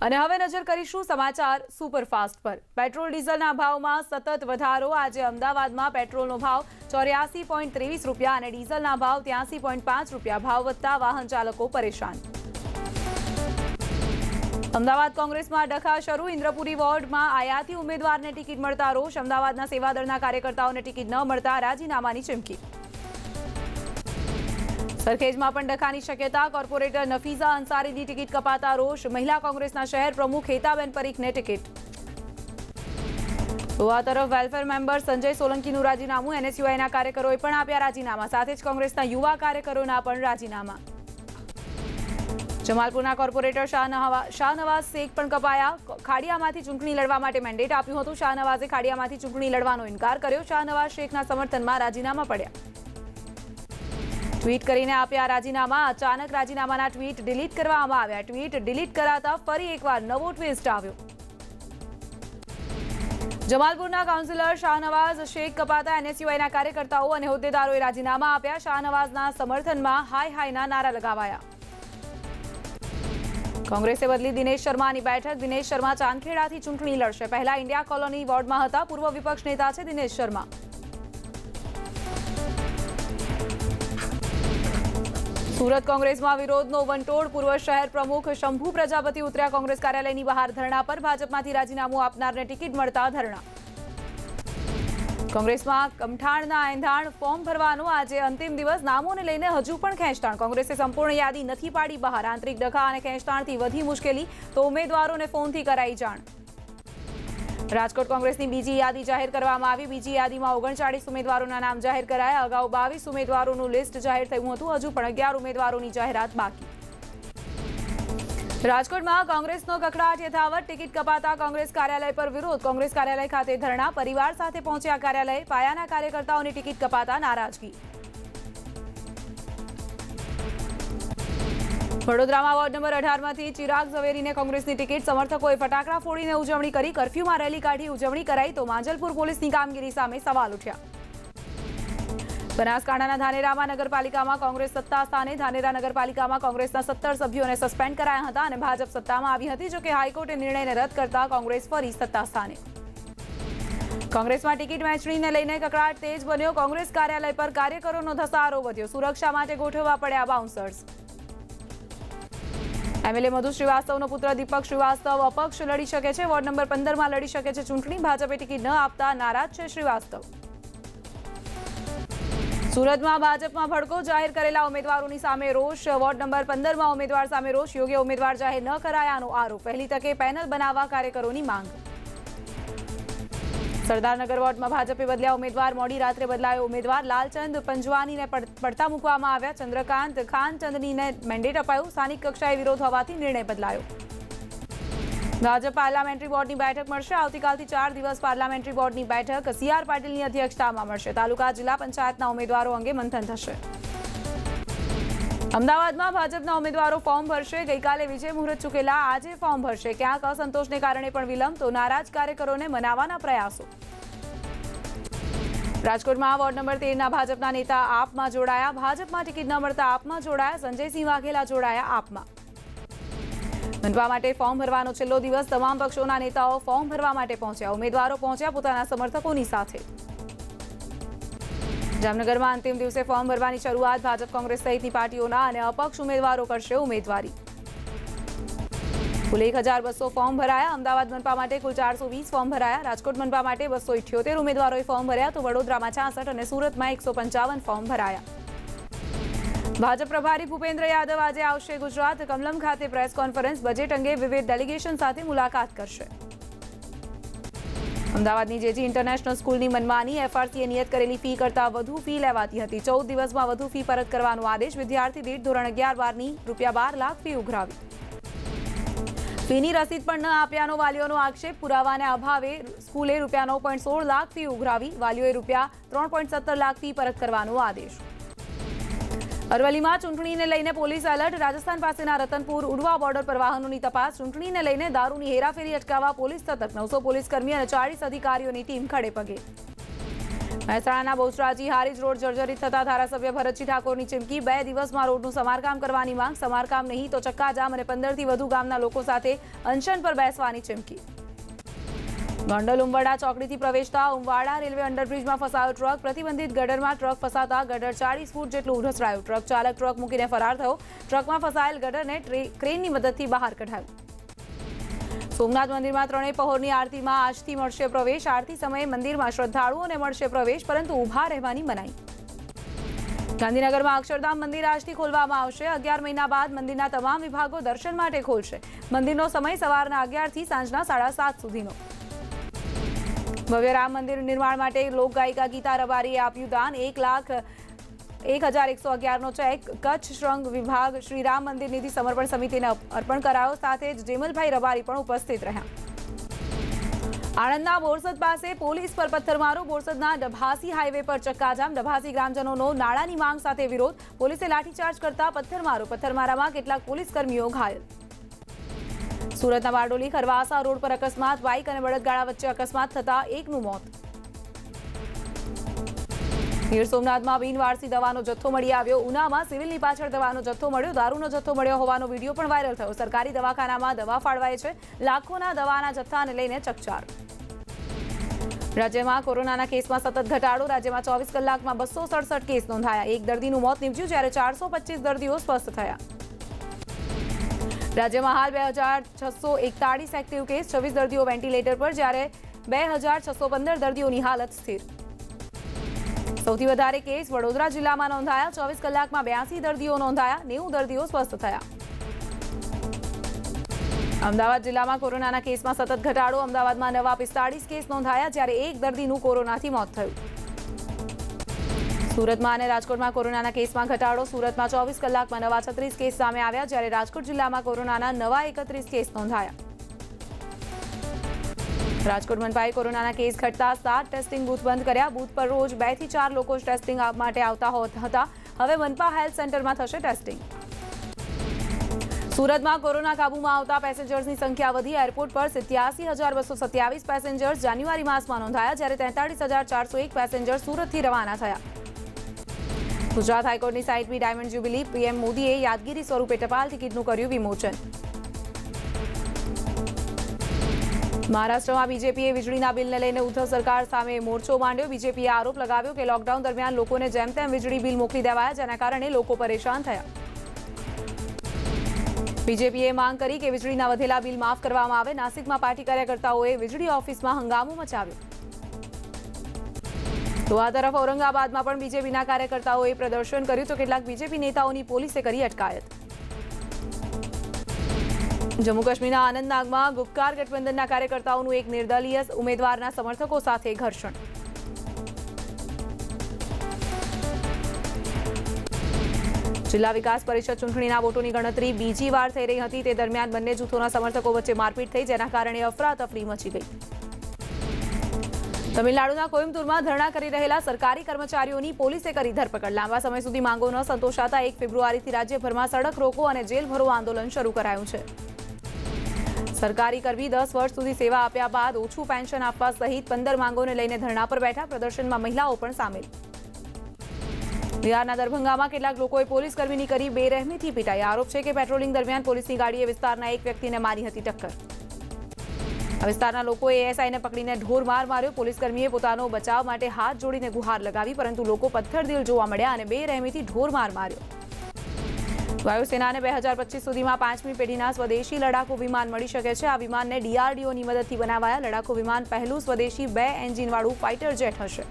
અને હવે નજર કરીશું સમાચાર સુપરફાસ્ટ પર પેટ્રોલ ડીઝલના ભાવમાં સતત વધારો આજે અમદાવાદમાં પેટ્રોલનો ભાવ ચોર્યાસી પોઈન્ટ ત્રેવીસ રૂપિયા અને ડીઝલના ભાવ ત્યાસી પોઈન્ટ પાંચ રૂપિયા ભાવ વધતા વાહન ચાલકો પરેશાન અમદાવાદ કોંગ્રેસમાં ડખા શરૂ ઇન્દ્રપુરી વોર્ડમાં આયાતી ઉમેદવારને ટિકિટ મળતા રોષ અમદાવાદના સેવાદળના કાર્યકર્તાઓને ટિકિટ ન મળતા રાજીનામાની ચીમકી સરખેજમાં પણ ડખાની શક્યતા કોર્પોરેટર નફીઝા અંસારીની ટિકિટ કપાતા રોષ મહિલા કોંગ્રેસના શહેર પ્રમુખ હેતાબેન પરીખને ટિકિટ તો આ તરફ વેલફેર મેમ્બર સંજય સોલંકીનું રાજીનામું એનએસયુઆઈના કાર્યકરોએ પણ આપ્યા રાજીનામા સાથે જ કોંગ્રેસના યુવા કાર્યકરોના પણ રાજીનામા જમાલપુરના કોર્પોરેટર શાહનવા શાહનવાઝ શેખ પણ કપાયા ખાડિયામાંથી ચૂંટણી લડવા માટે મેન્ડેટ આપ્યું હતું શાહનવાઝે ખાડિયામાંથી ચૂંટણી લડવાનો ઇનકાર કર્યો શાહનવાઝ શેખના સમર્થનમાં રાજીનામા પડ્યા ટ્વીટ કરીને આપ્યા રાજીનામા. અચાનક રાજીનામાના ટ્વીટ ડિલીટ કરવામાં આવ્યા. ટ્વીટ ડિલીટ કરાતા ફરી એકવાર નવો ટ્વિસ્ટ આવ્યો. જમાલપુરના કાઉન્સિલર શાહનવાઝ શેખ કપાતા એનએસયુઆઈના કાર્યકર્તાઓ અને હોદ્દેદારોએ રાજીનામા આપ્યા. શાહનવાઝના સમર્થનમાં હાય હાયના નારા લગાવાયા. કોંગ્રેસે બદલી દિનેશ શર્માની બેઠક. દિનેશ શર્મા ચાંદખેડાથી ચૂંટણી લડશે. પહેલા ઇન્ડિયા કોલોની વોર્ડમાં હતા. પૂર્વ વિપક્ષ નેતા છે દિનેશ શર્મા. સુરત કોંગ્રેસમાં વિરોધનો વંટોળ પૂર્વ શહેર પ્રમુખ શંભુ પ્રજાપતિ ઉતર્યા કોંગ્રેસ કાર્યાલયની બહાર ધરણા પર ભાજપમાંથી રાજીનામું આપનારને ટિકિટ મળતા ધરણા કોંગ્રેસમાં કમઠાણના એંધાણ ફોર્મ ભરવાનો આજે અંતિમ દિવસ નામોને લઈને હજુ પણ ખેંચતાણ કોંગ્રેસે સંપૂર્ણ યાદી નથી પાડી બહાર આંતરિક ડખા અને ખેંચતાણથી વધી મુશ્કેલી તો ઉમેદવારોને ફોનથી કરાઈ જાણ રાજકોટ કોંગ્રેસની બીજી યાદી જાહેર કરવામાં આવી બીજી યાદીમાં ઓગણચાળીસ ઉમેદવારોના નામ જાહેર કરાયા અગાઉ બાવીસ ઉમેદવારોનું લિસ્ટ જાહેર થયું હતું હજુ પણ અગિયાર ઉમેદવારોની જાહેરાત બાકી રાજકોટમાં કોંગ્રેસનો કકડાટ યથાવત ટિકિટ કપાતા કોંગ્રેસ કાર્યાલય પર વિરોધ કોંગ્રેસ કાર્યાલય ખાતે ધરણા પરિવાર સાથે પહોંચ્યા કાર્યાલય પાયાના કાર્યકર્તાઓની ટિકિટ કપાતા નારાજગી વડોદરામાં વોર્ડ નંબર અઢારમાંથી ચિરાગ ઝવેરીને કોંગ્રેસની ટિકિટ સમર્થકોએ ફટાકડા ફોડીને ઉજવણી કરી કર્ફ્યુમાં રેલી કાઢી ઉજવણી કરાઈ તો માંજલપુર પોલીસની કામગીરી સામે સવાલ ઉઠ્યા બનાસકાંઠાના ધાનેરામાં નગરપાલિકામાં કોંગ્રેસ સત્તા સ્થાને ધાનેરા નગરપાલિકામાં કોંગ્રેસના સત્તર સભ્યોને સસ્પેન્ડ કરાયા હતા અને ભાજપ સત્તામાં આવી હતી જોકે હાઈકોર્ટે નિર્ણયને રદ કરતા કોંગ્રેસ ફરી સત્તા સ્થાને કોંગ્રેસમાં ટિકિટ વહેંચણીને લઈને કકડાટ તેજ બન્યો કોંગ્રેસ કાર્યાલય પર કાર્યકરોનો ધસારો વધ્યો સુરક્ષા માટે ગોઠવવા પડ્યા બાઉન્સર્સ એમએલએ મધુ શ્રીવાસ્તવનો પુત્ર દીપક શ્રીવાસ્તવ અપક્ષ લડી શકે છે વોર્ડ નંબર પંદરમાં લડી શકે છે ચૂંટણી ભાજપે ટિકિટ ન આપતા નારાજ છે શ્રીવાસ્તવ સુરતમાં ભાજપમાં ભડકો જાહેર કરેલા ઉમેદવારોની સામે રોષ વોર્ડ નંબર પંદરમાં ઉમેદવાર સામે રોષ યોગ્ય ઉમેદવાર જાહેર ન કરાયાનો આરોપ પહેલી તકે પેનલ બનાવવા કાર્યકરોની માંગ સરદારનગર વોર્ડમાં ભાજપે બદલ્યા ઉમેદવાર મોડી રાત્રે બદલાયો ઉમેદવાર લાલચંદ પંજવાનીને પડતા મૂકવામાં આવ્યા ચંદ્રકાંત ખાનચંદનીને મેન્ડેટ અપાયું સ્થાનિક કક્ષાએ વિરોધ હોવાથી નિર્ણય બદલાયો ભાજપ પાર્લામેન્ટરી બોર્ડની બેઠક મળશે આવતીકાલથી ચાર દિવસ પાર્લામેન્ટરી બોર્ડની બેઠક સી આર પાટીલની અધ્યક્ષતામાં મળશે તાલુકા જિલ્લા પંચાયતના ઉમેદવારો અંગે મંથન થશે અમદાવાદમાં ભાજપના ઉમેદવારો ફોર્મ ભરશે ગઈકાલે વિજય મુહૂર્ત ચૂકેલા આજે ફોર્મ ભરશે ક્યાંક અસંતોષને કારણે પણ વિલંબ તો નારાજ કાર્યકરોને મનાવવાના પ્રયાસો રાજકોટમાં વોર્ડ નંબર તેરના ભાજપના નેતા આપમાં જોડાયા ભાજપમાં ટિકિટ ન મળતા આપમાં જોડાયા સંજયસિંહ વાઘેલા જોડાયા આપમાં બનવા માટે ફોર્મ ભરવાનો છેલ્લો દિવસ તમામ પક્ષોના નેતાઓ ફોર્મ ભરવા માટે પહોંચ્યા ઉમેદવારો પહોંચ્યા પોતાના સમર્થકોની સાથે જામનગરમાં અંતિમ દિવસે ફોર્મ ભરવાની શરૂઆત ભાજપ કોંગ્રેસ સહિતની પાર્ટીઓના અને અપક્ષ ઉમેદવારો કરશે ઉમેદવારી કુલ એક હજાર બસો ફોર્મ ભરાયા અમદાવાદ મનપા માટે કુલ ચારસો વીસ ફોર્મ ભરાયા રાજકોટ મનપા માટે બસો ઇઠ્યોતેર ઉમેદવારોએ ફોર્મ ભર્યા તો વડોદરામાં છાસઠ અને સુરતમાં એકસો પંચાવન ફોર્મ ભરાયા ભાજપ પ્રભારી ભૂપેન્દ્ર યાદવ આજે આવશે ગુજરાત કમલમ ખાતે પ્રેસ કોન્ફરન્સ બજેટ અંગે વિવિધ ડેલિગેશન સાથે મુલાકાત કરશે અમદાવાદની જેજી ઇન્ટરનેશનલ સ્કૂલની મનમાની એફઆરસીએ નિયત કરેલી ફી કરતાં વધુ ફી લેવાતી હતી ચૌદ દિવસમાં વધુ ફી પરત કરવાનો આદેશ વિદ્યાર્થી દીઠ ધોરણ અગિયાર બારની રૂપિયા બાર લાખ ફી ઉઘરાવી ફીની રસીદ પણ ન આપ્યાનો વાલીઓનો આક્ષેપ પુરાવાને અભાવે સ્કૂલે રૂપિયા નવ પોઈન્ટ સોળ લાખ ફી ઉઘરાવી વાલીઓએ રૂપિયા ત્રણ પોઈન્ટ સત્તર લાખ ફી પરત કરવાનો આદેશ અરવલ્લીમાં ચૂંટણીને લઈને પોલીસ એલર્ટ રાજસ્થાન પાસેના રતનપુર ઉડવા બોર્ડર પર વાહનોની તપાસ ચૂંટણીને લઈને દારૂની હેરાફેરી અટકાવવા પોલીસ સતત નવસો પોલીસ કર્મી અને ચાળીસ અધિકારીઓની ટીમ ખડે પગે મહેસાણાના બહુચરાજી હારીજ રોડ જર્જરિત થતા ધારાસભ્ય ભરતજી ઠાકોરની ચીમકી બે દિવસમાં રોડનું સમારકામ કરવાની માંગ સમારકામ નહીં તો ચક્કાજામ અને પંદરથી વધુ ગામના લોકો સાથે અનશન પર બેસવાની ચીમકી ગોંડલ ઉંબાડા ચોકડીથી પ્રવેશતા ઉંબાડા રેલવે અંડરબ્રિજમાં ફસાયો ટ્રક પ્રતિબંધિત ગડરમાં ટ્રક ફસાતા ગડર ચાળીસ ફૂટ જેટલું ઉઢસરાયું ટ્રક ચાલક ટ્રક મૂકીને ફરાર થયો ટ્રકમાં ફસાયેલ ગડરને ટ્રે- ક્રેનની મદદથી બહાર કઢાયું સોમનાથ મંદિરમાં ત્રણેય પહોરની આરતીમાં આજથી મળશે પ્રવેશ આરતી સમયે મંદિરમાં શ્રદ્ધાળુઓને મળશે પ્રવેશ પરંતુ ઊભા રહેવાની મનાઈ ગાંધીનગરમાં અક્ષરધામ મંદિર આજથી ખોલવામાં આવશે અગિયાર મહિના બાદ મંદિરના તમામ વિભાગો દર્શન માટે ખોલશે મંદિરનો સમય સવારના અગિયારથી સાંજના સાડા સાત સુધીનો ભવ્ય રામ મંદિર નિર્માણ માટે લોકગાયિકા ગીતા રબારીએ આપ્યું દાન એક લાખ એક હજાર એકસો અગિયારનો ચેક કચ્છ શ્રંગ વિભાગ શ્રી રામ મંદિર નિધિ સમર્પણ સમિતિને અર્પણ કરાયો સાથે જ જેમલભાઈ રબારી પણ ઉપસ્થિત રહ્યા આણંદના બોરસદ પાસે પોલીસ પર પથ્થરમારો બોરસદના ડભાસી હાઈવે પર ચક્કાજામ ડભાસી ગ્રામજનોનો નાણાંની માંગ સાથે વિરોધ પોલીસે લાઠીચાર્જ કરતા પથ્થરમારો પથ્થરમારામાં કેટલાક પોલીસ કર્મીઓ ઘાયલ સુરતના બારડોલી ખરવાસા રોડ પર અકસ્માત, બાઇક અને બળદગાડા વચ્ચે અકસ્માત થતા એકનું મોત. ગીર સોમનાથમાં બિનવારસી દવાનો જથ્થો મળી આવ્યો. ઉનામાં સિવિલની પાછળ દવાનો જથ્થો મળ્યો. દારૂનો જથ્થો મળ્યો હોવાનો વીડિયો પણ વાયરલ થયો. સરકારી દવાખાનામાં દવા ફાળવાય છે. લાખોના દવાના જથ્થાને લઈને ચકચાર. રાજ્યમાં કોરોનાના કેસમાં સતત ઘટાડો. રાજ્યમાં ચોવીસ કલાકમાં બસો સડસઠ કેસ નોંધાયા. એક દર્દીનું મોત નીપજ્યું જ્યારે ચારસો દર્દીઓ સ્વસ્થ થયા. રાજ્યમાં હાલ બે હજાર છસો એકતાળીસ એક્ટિવ કેસ છવ્વીસ દર્દીઓ વેન્ટિલેટર પર જ્યારે બે હજાર છસો પંદર દર્દીઓની હાલત સ્થિર સૌથી વધારે કેસ વડોદરા જિલ્લામાં નોંધાયા ચોવીસ કલાકમાં બ્યાસી દર્દીઓ નોંધાયા નેવું દર્દીઓ સ્વસ્થ થયા અમદાવાદ જિલ્લામાં કોરોનાના કેસમાં સતત ઘટાડો અમદાવાદમાં નવા પિસ્તાળીસ કેસ નોંધાયા જ્યારે એક દર્દીનું કોરોનાથી મોત થયું સુરતમાં અને રાજકોટમાં કોરોનાના કેસમાં ઘટાડો સુરતમાં ચોવીસ કલાકમાં નવા છત્રીસ કેસ સામે આવ્યા જ્યારે રાજકોટ જિલ્લામાં કોરોનાના નવા એકત્રીસ કેસ નોંધાયા રાજકોટ મનપાએ કોરોનાના કેસ ઘટતા સાત ટેસ્ટિંગ બૂથ બંધ કર્યા બૂથ પર રોજ બે થી ચાર લોકો જ ટેસ્ટિંગ આ- માટે આવતા હોત- હતા હવે મનપા હેલ્થ સેન્ટરમાં થશે ટેસ્ટિંગ સુરતમાં કોરોના કાબૂમાં આવતા પેસેન્જર્સની સંખ્યા વધી એરપોર્ટ પર સિત્યાસી હજાર બસો સત્યાવીસ પેસેન્જર્સ જાન્યુઆરી માસમાં નોંધાયા જ્યારે તેતાળીસ હજાર ચારસો એક પેસેન્જર સુરતથી રવાના થયા ગુજરાત હાઈકોર્ટની સાઇટની ડાયમંડ જ્યુબિલી પીએમ મોદીએ યાદગીરી સ્વરૂપે ટપાલ ટિકિટનું કર્યું વિમોચન મહારાષ્ટ્રમાં બીજેપીએ વીજળીના બિલને લઈને ઉદ્ધવ સરકાર સામે મોરચો માંડ્યો બીજેપીએ આરોપ લગાવ્યો કે લોકડાઉન દરમિયાન લોકોને જેમ તેમ વીજળી બિલ મોકલી દેવાયા જેના કારણે લોકો પરેશાન થયા બીજેપીએ માંગ કરી કે વીજળીના વધેલા બિલ માફ કરવામાં આવે નાસિકમાં પાર્ટી કાર્યકર્તાઓએ વીજળી ઓફિસમાં હંગામો મચાવ્યો તો આ તરફ ઔરંગાબાદમાં પણ બીજેપીના કાર્યકર્તાઓએ પ્રદર્શન કર્યું તો કેટલાક બીજેપી નેતાઓની પોલીસે કરી અટકાયત જમ્મુ કાશ્મીરના આનંદનાગમાં ગુપકાર ગઠબંધનના કાર્યકર્તાઓનું એક નિર્દલીય ઉમેદવારના સમર્થકો સાથે ઘર્ષણ જિલ્લા વિકાસ પરિષદ ચૂંટણીના વોટોની ગણતરી બીજી વાર થઈ રહી હતી તે દરમિયાન બંને જૂથોના સમર્થકો વચ્ચે મારપીટ થઈ જેના કારણે અફરાતફરી મચી ગઈ તમિલનાડુના કોઇમ્બતુરમાં ધરણા કરી રહેલા સરકારી કર્મચારીઓની પોલીસે કરી ધરપકડ લાંબા સમય સુધી માંગો ન સંતોષાતા એક ફેબ્રુઆરીથી રાજ્યભરમાં સડક રોકો અને જેલ ભરો આંદોલન શરૂ કરાયું છે સરકારી કર્મી દસ વર્ષ સુધી સેવા આપ્યા બાદ ઓછું પેન્શન આપવા સહિત પંદર માંગોને લઈને ધરણા પર બેઠા પ્રદર્શનમાં મહિલાઓ પણ સામેલ બિહારના દરભંગામાં કેટલાક લોકોએ પોલીસ કર્મીની કરી બેરહેમીથી પીટાઈ આરોપ છે કે પેટ્રોલિંગ દરમિયાન પોલીસની ગાડીએ વિસ્તારના એક વ્યક્તિને મારી હતી ટક્કર આ વિસ્તારના લોકોએ એએસઆઈને પકડીને ઢોર માર માર્યો પોલીસ કર્મીએ પોતાનો બચાવ માટે હાથ જોડીને ગુહાર લગાવી પરંતુ લોકો પથ્થરદિલ જોવા મળ્યા અને બેરહેમીથી ઢોર માર માર્યો વાયુસેનાને બે હજાર પચીસ સુધીમાં પાંચમી પેઢીના સ્વદેશી લડાકુ વિમાન મળી શકે છે આ વિમાનને ડીઆરડીઓની મદદથી બનાવાયા લડાકુ વિમાન પહેલું સ્વદેશી બે એન્જિનવાળું ફાઇટર જેટ હશે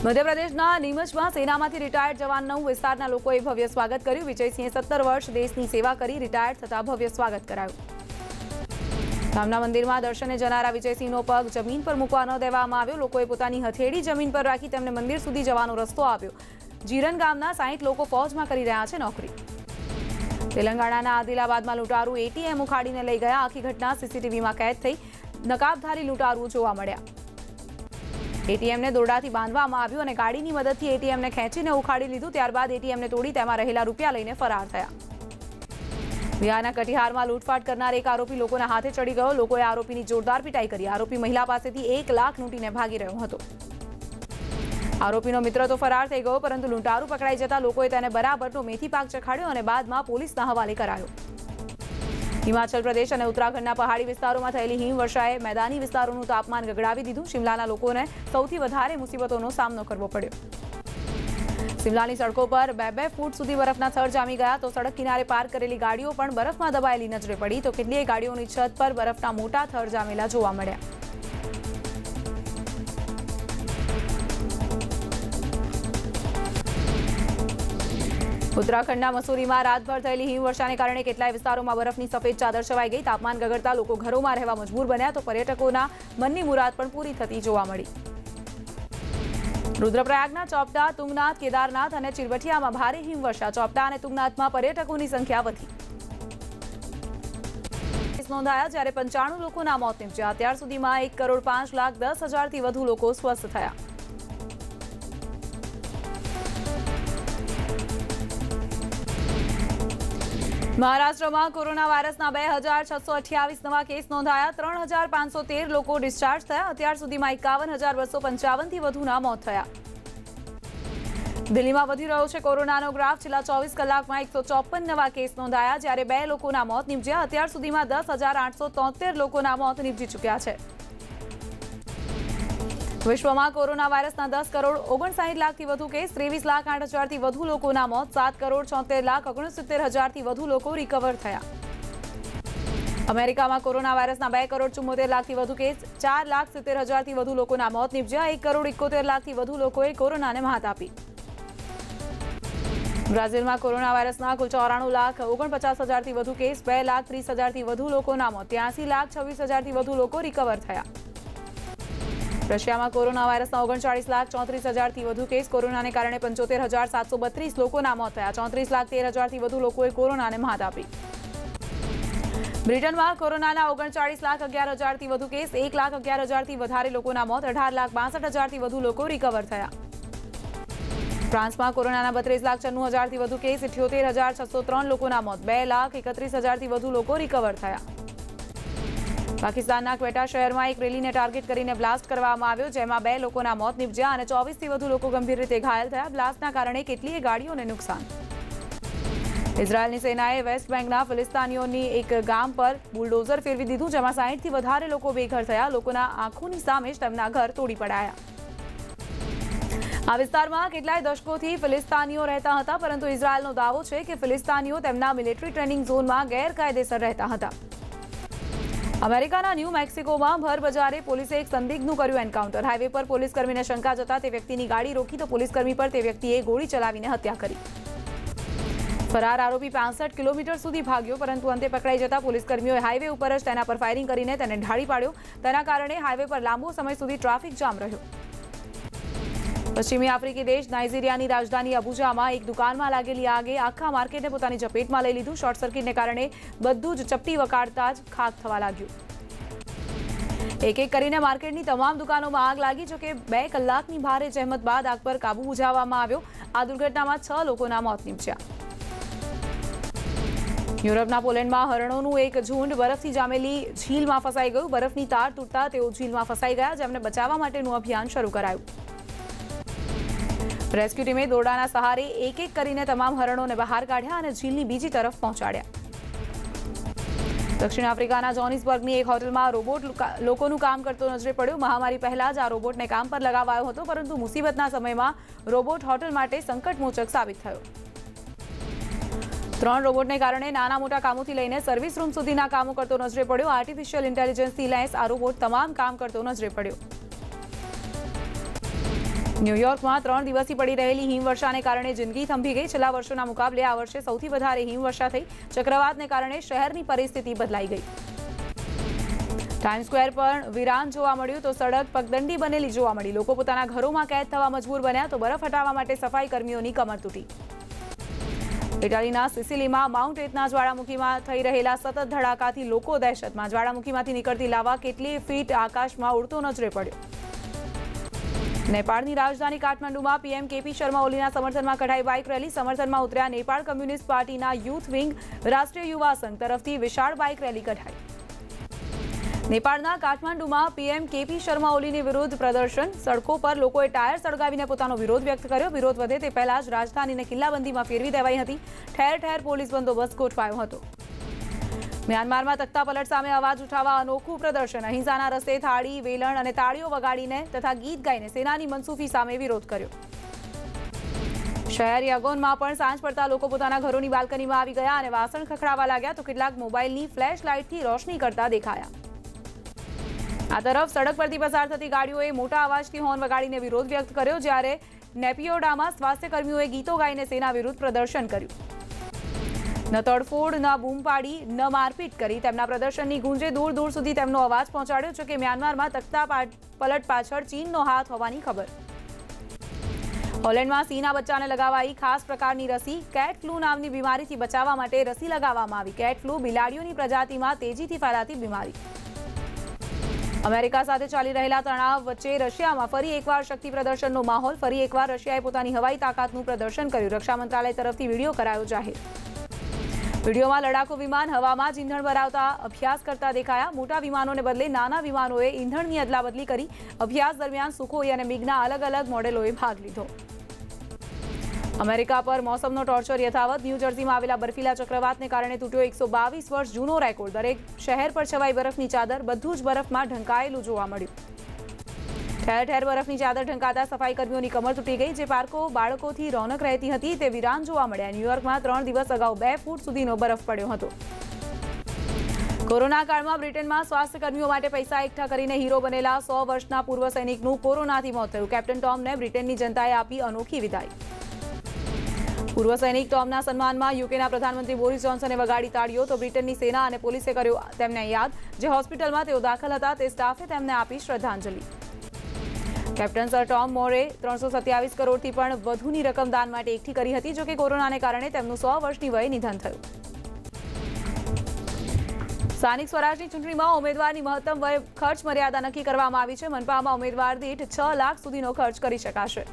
મધ્યપ્રદેશના નીમચમાં સેનામાંથી રિટાયર્ડ જવાનનું વિસ્તારના લોકોએ ભવ્ય સ્વાગત કર્યું વિજયસિંહે સત્તર વર્ષ દેશની સેવા કરી રિટાયર્ડ થતા ભવ્ય સ્વાગત કરાયું ગામના મંદિરમાં દર્શને જનારા વિજયસિંહનો પગ જમીન પર મૂકવા ન દેવામાં આવ્યો લોકોએ પોતાની હથેળી જમીન પર રાખી તેમને મંદિર સુધી જવાનો રસ્તો આપ્યો જીરન ગામના સાહીઠ લોકો ફૌજમાં કરી રહ્યા છે નોકરી તેલંગાણાના આદિલાબાદમાં લૂંટારૂ એટીએમ ઉખાડીને લઈ ગયા આખી ઘટના સીસીટીવીમાં કેદ થઈ નકાબધારી લૂંટારૂ જોવા મળ્યા એટીએમને દોરડાથી બાંધવામાં આવ્યું અને ગાડીની મદદથી એટીએમને ખેંચીને ઉખાડી લીધું ત્યારબાદ એટીએમને તોડી તેમાં રહેલા રૂપિયા લઈને ફરાર થયા બિહારના કટિહારમાં લૂંટફાટ કરનાર એક આરોપી લોકોના હાથે ચડી ગયો લોકોએ આરોપીની જોરદાર પીટાઈ કરી આરોપી મહિલા પાસેથી એક લાખ લૂંટીને ભાગી રહ્યો હતો આરોપીનો મિત્ર તો ફરાર થઈ ગયો પરંતુ લૂંટારૂ પકડાઈ જતા લોકોએ તેને બરાબરનો મેથી પાક ચખાડ્યો અને બાદમાં પોલીસના હવાલે કરાયો હિમાચલ પ્રદેશ અને ઉત્તરાખંડના પહાડી વિસ્તારોમાં થયેલી હિમવર્ષાએ મેદાની વિસ્તારોનું તાપમાન ગગડાવી દીધું શિમલાના લોકોને સૌથી વધારે મુસીબતોનો સામનો કરવો પડ્યો શિમલાની સડકો પર બે બે ફૂટ સુધી બરફના થર જામી ગયા તો સડક કિનારે પાર્ક કરેલી ગાડીઓ પણ બરફમાં દબાયેલી નજરે પડી તો કેટલીય ગાડીઓની છત પર બરફના મોટા થર જામેલા જોવા મળ્યા ઉત્તરાખંડના મસૂરીમાં રાતભર થયેલી હિમવર્ષાને કારણે કેટલાય વિસ્તારોમાં બરફની સફેદ ચાદર છવાઈ ગઈ તાપમાન ગગડતા લોકો ઘરોમાં રહેવા મજબૂર બન્યા તો પર્યટકોના મનની મુરાદ પણ પૂરી થતી જોવા મળી રુદ્રપ્રયાગના ચોપટા તુંગનાથ કેદારનાથ અને ચિરવટિયામાં ભારે હિમવર્ષા ચોપટા અને તુંગનાથમાં પર્યટકોની સંખ્યા વધી કેસ નોંધાયા જ્યારે પંચાણું લોકોના મોત નીપજ્યા અત્યાર સુધીમાં એક કરોડ પાંચ લાખ દસ હજારથી વધુ લોકો સ્વસ્થ થયા મહારાષ્ટ્રમાં કોરોના વાયરસના બે હજાર છસો અઠ્યાવીસ નવા કેસ નોંધાયા ત્રણ હજાર પાંચસો તેર લોકો ડિસ્ચાર્જ થયા અત્યાર સુધીમાં એકાવન હજાર બસો પંચાવનથી વધુના મોત થયા દિલ્હીમાં વધી રહ્યો છે કોરોનાનો ગ્રાફ છેલ્લા ચોવીસ કલાકમાં એકસો ચોપન નવા કેસ નોંધાયા જ્યારે બે લોકોના મોત નીપજ્યા અત્યાર સુધીમાં દસ હજાર આઠસો તોતેર લોકોના મોત નીપજી ચૂક્યા છે વિશ્વમાં કોરોના વાયરસના દસ કરોડ ઓગણસાઠ લાખથી વધુ કેસ ત્રેવીસ લાખ આઠ હજારથી વધુ લોકોના મોત સાત કરોડ છોતેર લાખ ઓગણસિત્તેર હજારથી વધુ લોકો રિકવર થયા અમેરિકામાં કોરોના વાયરસના બે કરોડ ચુમ્મોતેર લાખથી વધુ કેસ ચાર લાખ સિત્તેર હજારથી વધુ લોકોના મોત નીપજ્યા એક કરોડ એકોતેર લાખથી વધુ લોકોએ કોરોનાને માત આપી બ્રાઝિલમાં કોરોના વાયરસના કુલ ચોરાણું લાખ ઓગણપચાસ હજારથી વધુ કેસ બે લાખ ત્રીસ હજારથી વધુ લોકોના મોત ત્યાસી લાખ છવ્વીસ હજારથી વધુ લોકો રિકવર થયા રશિયામાં કોરોના વાયરસના ઓગણચાળીસ લાખ ચોત્રીસ હજારથી વધુ કેસ કોરોનાને કારણે પંચોતેર હજાર સાતસો બત્રીસ લોકોના મોત થયા ચોત્રીસ લાખ તેર હજારથી વધુ લોકોએ કોરોનાને માત આપી બ્રિટનમાં કોરોનાના ઓગણચાળીસ લાખ અગિયાર હજારથી વધુ કેસ એક લાખ અગિયાર હજારથી વધારે લોકોના મોત અઢાર લાખ બાસઠ હજારથી વધુ લોકો રિકવર થયા ફ્રાન્સમાં કોરોનાના બત્રીસ લાખ છન્નું હજારથી વધુ કેસ ઇઠ્યોતેર હજાર છસો ત્રણ લોકોના મોત બે લાખ એકત્રીસ હજારથી વધુ લોકો રિકવર થયા પાકિસ્તાનના ક્વેટા શહેરમાં એક રેલીને ટાર્ગેટ કરીને બ્લાસ્ટ કરવામાં આવ્યો જેમાં બે લોકોના મોત નીપજ્યા અને ચોવીસથી વધુ લોકો ગંભીર રીતે ઘાયલ થયા બ્લાસ્ટના કારણે કેટલીય ગાડીઓને નુકસાન ઇઝરાયેલની સેનાએ વેસ્ટ બેંકના ફિલિસ્તાનીઓની એક ગામ પર બુલડોઝર ફેરવી દીધું જેમાં સાહીઠથી વધારે લોકો બેઘર થયા લોકોના આંખોની સામે જ તેમના ઘર તોડી પડાયા આ વિસ્તારમાં કેટલાય દશકોથી ફિલિસ્તાનીઓ રહેતા હતા પરંતુ ઇઝરાયેલનો દાવો છે કે ફિલિસ્તાનીઓ તેમના મિલિટરી ટ્રેનિંગ ઝોનમાં ગેરકાયદેસર રહેતા હતા અમેરિકાના ન્યૂ મેક્સિકોમાં ભર બજારે પોલીસે એક સંદિગ્ધનું કર્યું એન્કાઉન્ટર હાઈવે પર પોલીસકર્મીને શંકા જતા તે વ્યક્તિની ગાડી રોકી તો પોલીસકર્મી પર તે વ્યક્તિએ ગોળી ચલાવીને હત્યા કરી ફરાર આરોપી પાંસઠ કિલોમીટર સુધી ભાગ્યો પરંતુ અંતે પકડાઈ જતા પોલીસકર્મીઓએ હાઈવે ઉપર જ તેના પર ફાયરિંગ કરીને તેને ઢાળી પાડ્યો તેના કારણે હાઈવે પર લાંબો સમય સુધી ટ્રાફિક જામ રહ્યો પશ્ચિમી આફ્રિકી દેશ નાઇજીરિયાની રાજધાની અબુજામાં એક દુકાનમાં લાગેલી આગે આખા માર્કેટને પોતાની ચપેટમાં લઈ લીધું શોર્ટ સર્કિટને કારણે બધું જ ચપટી વકારતા જ ખાક થવા લાગ્યું એક એક કરીને માર્કેટની તમામ દુકાનોમાં આગ લાગી જોકે બે કલાકની ભારે જહેમત બાદ આગ પર કાબુ બુઝાવવામાં આવ્યો આ દુર્ઘટનામાં છ લોકોના મોત નીપજ્યા યુરોપના પોલેન્ડમાં હરણોનું એક ઝુંડ બરફથી જામેલી ઝીલમાં ફસાઈ ગયું બરફની તાર તૂટતા તેઓ ઝીલમાં ફસાઈ ગયા જેમને બચાવવા માટેનું અભિયાન શરૂ કરાયું રેસ્ક્યુ ટીમે દોરડાના સહારે એક એક કરીને તમામ હરણોને બહાર કાઢ્યા અને ઝીલની બીજી તરફ પહોંચાડ્યા દક્ષિણ આફ્રિકાના જોનિસબર્ગની એક હોટલમાં રોબોટ લોકોનું કામ કરતો નજરે પડ્યો મહામારી પહેલા જ આ રોબોટને કામ પર લગાવાયો હતો પરંતુ મુસીબતના સમયમાં રોબોટ હોટલ માટે સંકટમોચક સાબિત થયો ત્રણ રોબોટને કારણે નાના મોટા કામોથી લઈને સર્વિસ રૂમ સુધીના કામો કરતો નજરે પડ્યો આર્ટિફિશિયલ ઇન્ટેલિજન્સથી લેસ આ રોબોટ તમામ કામ કરતો નજરે પડ્યો ન્યૂયોર્કમાં ત્રણ દિવસથી પડી રહેલી હિમવર્ષાને કારણે જિંદગી થંભી ગઈ છેલ્લા વર્ષોના મુકાબલે આ વર્ષે સૌથી વધારે હિમવર્ષા થઈ ચક્રવાતને કારણે શહેરની પરિસ્થિતિ બદલાઈ ગઈ ટાઈમ સ્ક્વેર પર વિરાન જોવા મળ્યું તો સડક પગદંડી બનેલી જોવા મળી લોકો પોતાના ઘરોમાં કેદ થવા મજબૂર બન્યા તો બરફ હટાવવા માટે સફાઈ કર્મીઓની કમર તૂટી ઇટાલીના સિસિલીમાં માઉન્ટ એટના જ્વાળામુખીમાં થઈ રહેલા સતત ધડાકાથી લોકો દહેશતમાં જ્વાળામુખીમાંથી નીકળતી લાવા કેટલી ફીટ આકાશમાં ઉડતો નજરે પડ્યો નેપાળની રાજધાની કાઠમંડુમાં પીએમ કેપી શર્મા ઓલીના સમર્થનમાં કઢાઈ બાઇક રેલી સમર્થનમાં ઉતર્યા નેપાળ કમ્યુનિસ્ટ પાર્ટીના યુથ વિંગ રાષ્ટ્રીય યુવા સંઘ તરફથી વિશાળ બાઇક રેલી કઢાઈ નેપાળના કાઠમાંડુમાં પીએમ કેપી શર્મા ઓલીની વિરુદ્ધ પ્રદર્શન સડકો પર લોકોએ ટાયર સળગાવીને પોતાનો વિરોધ વ્યક્ત કર્યો વિરોધ વધે તે પહેલા જ રાજધાનીને કિલ્લાબંધીમાં ફેરવી દેવાઈ હતી ઠેર ઠેર પોલીસ બંદોબસ્ત ગોઠવાયો હતો મ્યાનમારમાં તખ્તાપલટ સામે અવાજ ઉઠાવવા અનોખું પ્રદર્શન અહિંસાના રસ્તે થાળી વેલણ અને તાળીઓ વગાડીને તથા ગીત ગાઈને સેનાની મનસુફી સામે વિરોધ કર્યો શહેર યગોનમાં પણ સાંજ પડતા લોકો પોતાના ઘરોની બાલ્કનીમાં આવી ગયા અને વાસણ ખખડાવવા લાગ્યા તો કેટલાક મોબાઈલની ફ્લેશ લાઇટથી રોશની કરતા દેખાયા આ તરફ સડક પરથી પસાર થતી ગાડીઓએ મોટા અવાજથી હોર્ન વગાડીને વિરોધ વ્યક્ત કર્યો જ્યારે નેપિયોડામાં સ્વાસ્થ્ય કર્મીઓએ ગીતો ગાઈને સેના વિરુદ્ધ પ્રદર્શન કર્યું ન તડફોડ ન બૂમ પાડી ન મારપીટ કરી તેમના પ્રદર્શનની ગુંજે દૂર દૂર સુધી તેમનો અવાજ પહોંચાડ્યો છે કે મ્યાનમારમાં તખ્તા પલટ પાછળ ચીનનો હાથ હોવાની ખબર હોલેન્ડમાં સિંહના બચ્ચાને લગાવાઈ ખાસ પ્રકારની રસી કેટ ફ્લૂ નામની બીમારીથી બચાવવા માટે રસી લગાવવામાં આવી કેટ ફ્લૂ બિલાડીઓની પ્રજાતિમાં તેજીથી ફેલાતી બીમારી અમેરિકા સાથે ચાલી રહેલા તણાવ વચ્ચે રશિયામાં ફરી એકવાર શક્તિ પ્રદર્શનનો માહોલ ફરી એકવાર રશિયાએ પોતાની હવાઈ તાકાતનું પ્રદર્શન કર્યું રક્ષા મંત્રાલય તરફથી વિડીયો કરાયો જાહેર વિડીયોમાં લડાકુ વિમાન હવામાં જ ઈંધણ ભરાવતા અભ્યાસ કરતા દેખાયા મોટા વિમાનોને બદલે નાના વિમાનોએ ઈંધણની અદલાબદલી કરી અભ્યાસ દરમિયાન સુખોઈ અને મિગના અલગ અલગ મોડેલોએ ભાગ લીધો અમેરિકા પર મોસમનો ટોર્ચર યથાવત ન્યૂ જર્સીમાં આવેલા બર્ફીલા ચક્રવાતને કારણે તૂટ્યો એકસો બાવીસ વર્ષ જૂનો રેકોર્ડ દરેક શહેર પર છવાઈ બરફની ચાદર બધું જ બરફમાં ઢંકાયેલું જોવા મળ્યું ઠેર ઠેર બરફની ચાદર ઢંકાતા સફાઈ કર્મીઓની કમર તૂટી ગઈ જે પાર્કો બાળકોથી રોનક રહેતી હતી તે વિરાન જોવા મળ્યા ન્યૂયોર્કમાં ત્રણ દિવસ અગાઉ બે ફૂટ સુધીનો બરફ પડ્યો હતો કોરોના કાળમાં બ્રિટનમાં સ્વાસ્થ્ય કર્મીઓ માટે પૈસા એકઠા કરીને હીરો બનેલા સો વર્ષના પૂર્વ સૈનિકનું કોરોનાથી મોત થયું કેપ્ટન ટોમને બ્રિટનની જનતાએ આપી અનોખી વિદાય પૂર્વ સૈનિક ટોમના સન્માનમાં યુકેના પ્રધાનમંત્રી બોરિસ જોન્સને વગાડી તાળીઓ તો બ્રિટનની સેના અને પોલીસે કર્યો તેમને યાદ જે હોસ્પિટલમાં તેઓ દાખલ હતા તે સ્ટાફે તેમને આપી શ્રદ્ધાંજલિ કેપ્ટન સર ટોમ મોરે ત્રણસો સત્યાવીસ કરોડથી પણ વધુની રકમ દાન માટે એકઠી કરી હતી જોકે કોરોનાને કારણે તેમનું સો વર્ષની વયે નિધન થયું સ્થાનિક સ્વરાજની ચૂંટણીમાં ઉમેદવારની મહત્તમ વય ખર્ચ મર્યાદા નક્કી કરવામાં આવી છે મનપામાં ઉમેદવાર દીઠ છ લાખ સુધીનો ખર્ચ કરી શકાશે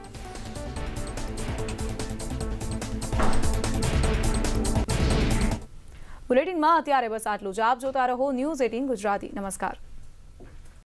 બુલેટિનમાં અત્યારે બસ આટલું જ આપ જોતા રહો ન્યૂઝ એટીન ગુજરાતી નમસ્કાર